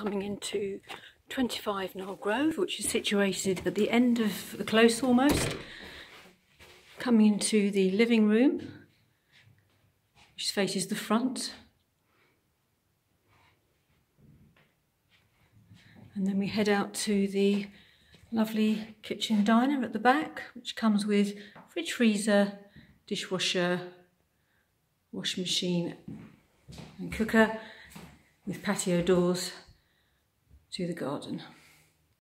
coming into 25 Knole Grove, which is situated at the end of the close almost. Coming into the living room, which faces the front. And then we head out to the lovely kitchen diner at the back, which comes with fridge freezer, dishwasher, washing machine and cooker with patio doors to the garden.